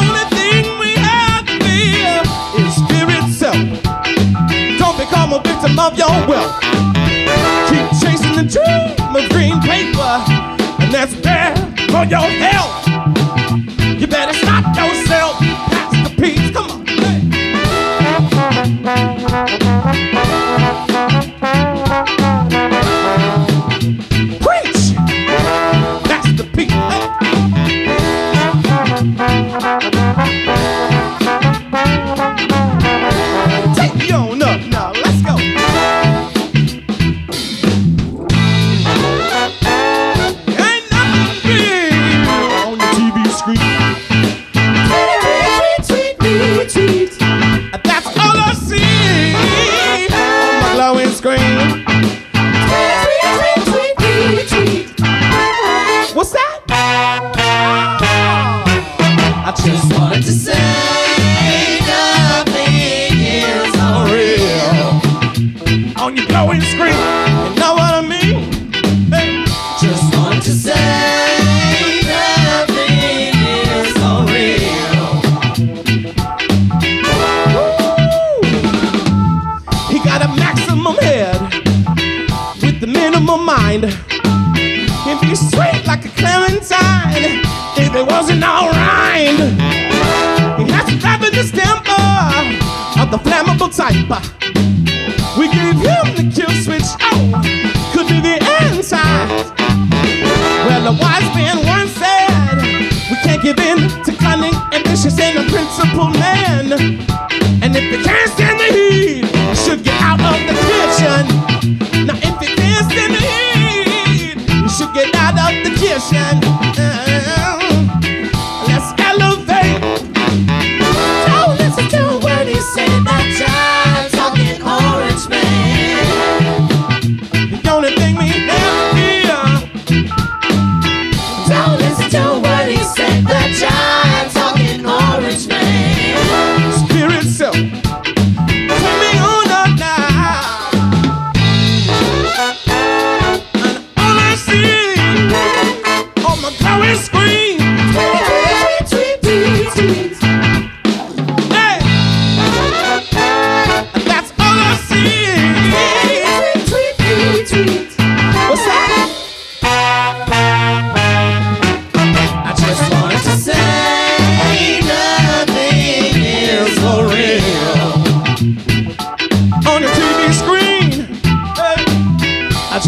only thing we have to fear is fear itself. Don't become a victim of your wealth. Keep chasing the dream of green paper, and that's bad for your Thank you. mind. If you sweet like a clementine, if it wasn't all rind, he has to have a distemper of the flammable type. We give him the kill switch. Oh, could be the inside. Well, a wise man once said, we can't give in to cunning, ambitious, and a principled man. the kitchen. Uh.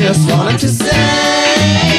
just wanted to say.